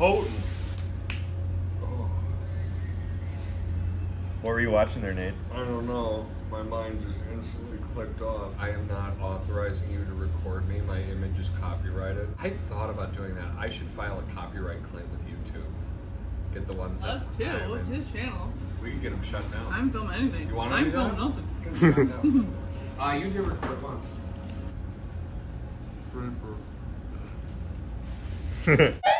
potent. What were you watching there, Nate? I don't know. My mind just instantly clicked off. I am not authorizing you to record me. My image is copyrighted. I thought about doing that. I should file a copyright claim with YouTube. Get the ones Us that too. I'm It's in. his channel. We can get them shut down. I'm filming anything. You wanna I'm do filming nothing. It's gonna be shut down. uh, you did record once.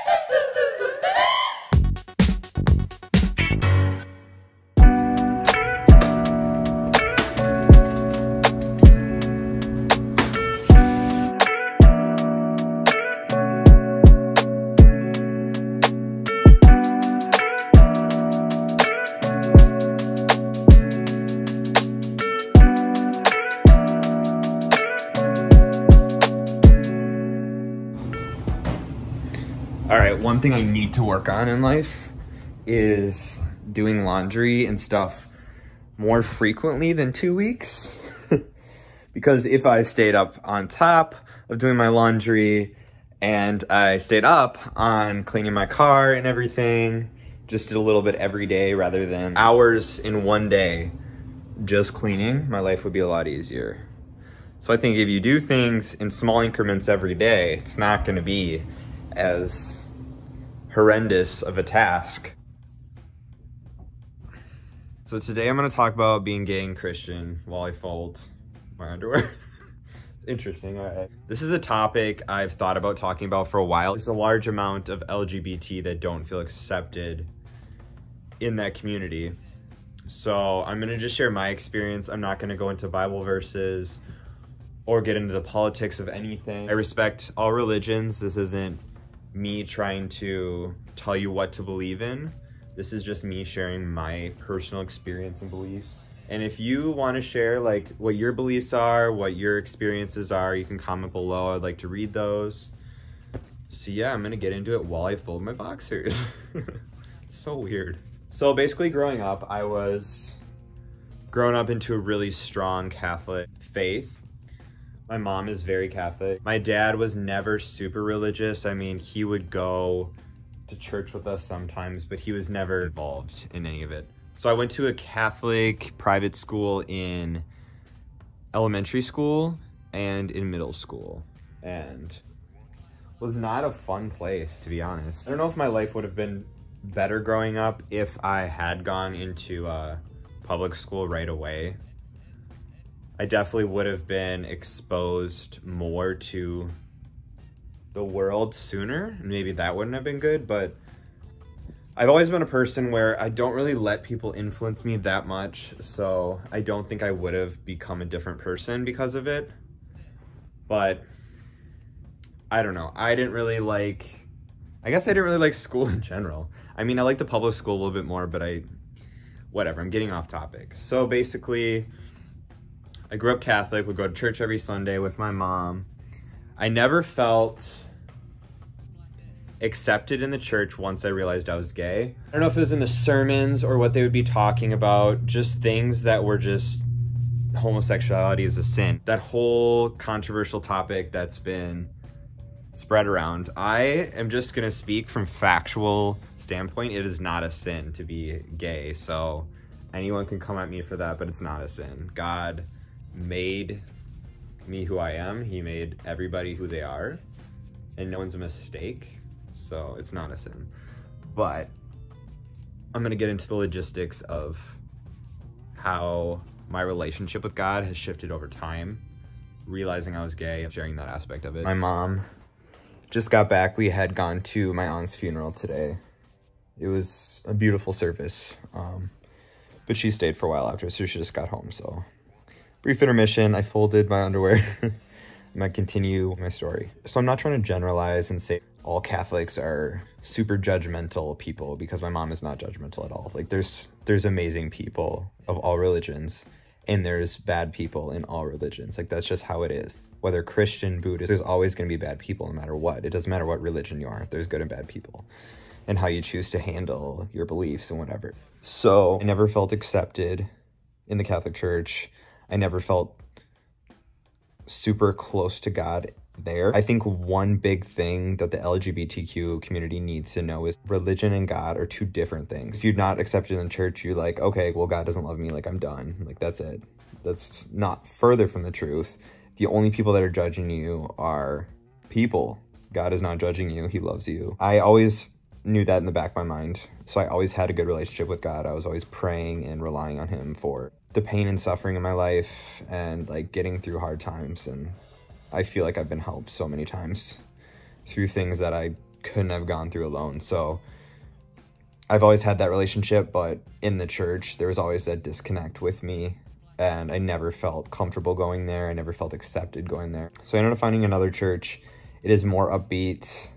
All right, one thing I need to work on in life is doing laundry and stuff more frequently than two weeks. because if I stayed up on top of doing my laundry and I stayed up on cleaning my car and everything, just did a little bit every day rather than hours in one day just cleaning, my life would be a lot easier. So I think if you do things in small increments every day, it's not going to be as horrendous of a task. So today I'm going to talk about being gay and Christian while I fold my underwear. Interesting. All right. This is a topic I've thought about talking about for a while. There's a large amount of LGBT that don't feel accepted in that community. So I'm going to just share my experience. I'm not going to go into Bible verses or get into the politics of anything. I respect all religions. This isn't me trying to tell you what to believe in. This is just me sharing my personal experience and beliefs. And if you want to share like what your beliefs are, what your experiences are, you can comment below. I'd like to read those. So yeah, I'm gonna get into it while I fold my boxers. so weird. So basically growing up, I was grown up into a really strong Catholic faith. My mom is very Catholic. My dad was never super religious. I mean, he would go to church with us sometimes, but he was never involved in any of it. So I went to a Catholic private school in elementary school and in middle school and was not a fun place to be honest. I don't know if my life would have been better growing up if I had gone into uh, public school right away. I definitely would have been exposed more to the world sooner. Maybe that wouldn't have been good, but I've always been a person where I don't really let people influence me that much, so I don't think I would have become a different person because of it. But I don't know. I didn't really like I guess I didn't really like school in general. I mean, I like the public school a little bit more, but I whatever, I'm getting off topic. So basically, I grew up Catholic, would go to church every Sunday with my mom. I never felt accepted in the church once I realized I was gay. I don't know if it was in the sermons or what they would be talking about, just things that were just homosexuality is a sin. That whole controversial topic that's been spread around. I am just to speak from factual standpoint. It is not a sin to be gay. So anyone can come at me for that, but it's not a sin. God made me who I am. He made everybody who they are. And no one's a mistake. So it's not a sin. But I'm going to get into the logistics of how my relationship with God has shifted over time. Realizing I was gay, sharing that aspect of it. My mom just got back. We had gone to my aunt's funeral today. It was a beautiful service. Um, but she stayed for a while after, so she just got home. So, brief intermission. I folded my underwear. I'm gonna continue my story. So, I'm not trying to generalize and say all Catholics are super judgmental people because my mom is not judgmental at all. Like, there's there's amazing people of all religions, and there's bad people in all religions. Like, that's just how it is. Whether Christian, Buddhist, there's always gonna be bad people no matter what. It doesn't matter what religion you are. There's good and bad people and how you choose to handle your beliefs and whatever. So I never felt accepted in the Catholic Church. I never felt super close to God there. I think one big thing that the LGBTQ community needs to know is religion and God are two different things. If you're not accepted in church, you're like, okay, well, God doesn't love me, like I'm done. Like that's it. That's not further from the truth. The only people that are judging you are people. God is not judging you, He loves you. I always knew that in the back of my mind. So I always had a good relationship with God. I was always praying and relying on Him for the pain and suffering in my life and like getting through hard times. And I feel like I've been helped so many times through things that I couldn't have gone through alone. So I've always had that relationship, but in the church, there was always that disconnect with me. And I never felt comfortable going there. I never felt accepted going there. So I ended up finding another church. It is more upbeat.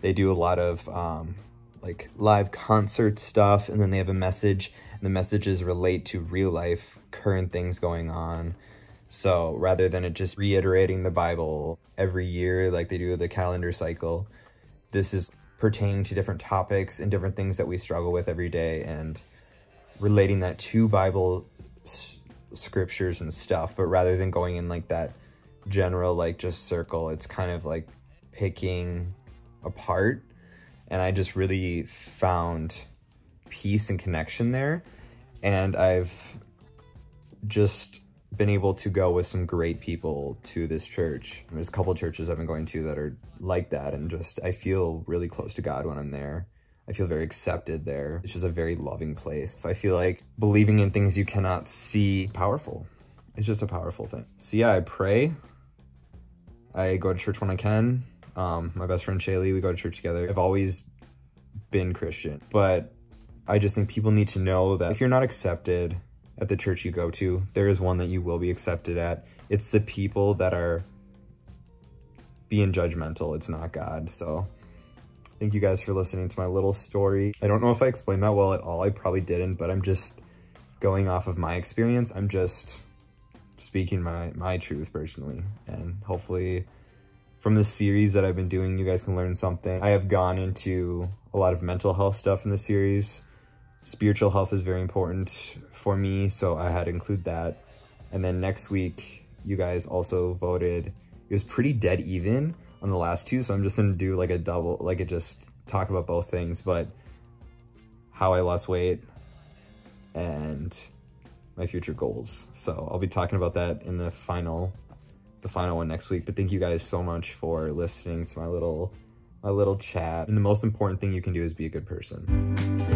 They do a lot of um, like live concert stuff, and then they have a message, the messages relate to real life, current things going on. So rather than it just reiterating the Bible every year like they do the calendar cycle, this is pertaining to different topics and different things that we struggle with every day and relating that to Bible scriptures and stuff. But rather than going in like that general, like just circle, it's kind of like picking apart. And I just really found peace and connection there. And I've just been able to go with some great people to this church. There's a couple churches I've been going to that are like that and just I feel really close to God when I'm there. I feel very accepted there. It's just a very loving place. If I feel like believing in things you cannot see is powerful. It's just a powerful thing. So yeah, I pray. I go to church when I can. Um, my best friend Shaylee, we go to church together. I've always been Christian, but I just think people need to know that if you're not accepted at the church you go to, there is one that you will be accepted at. It's the people that are being judgmental. It's not God. So thank you guys for listening to my little story. I don't know if I explained that well at all. I probably didn't, but I'm just going off of my experience. I'm just speaking my, my truth personally. And hopefully from the series that I've been doing, you guys can learn something. I have gone into a lot of mental health stuff in the series spiritual health is very important for me, so I had to include that. And then next week, you guys also voted, it was pretty dead even on the last two, so I'm just gonna do like a double, like it just talk about both things, but how I lost weight and my future goals. So I'll be talking about that in the final, the final one next week. But thank you guys so much for listening to my little, my little chat. And the most important thing you can do is be a good person.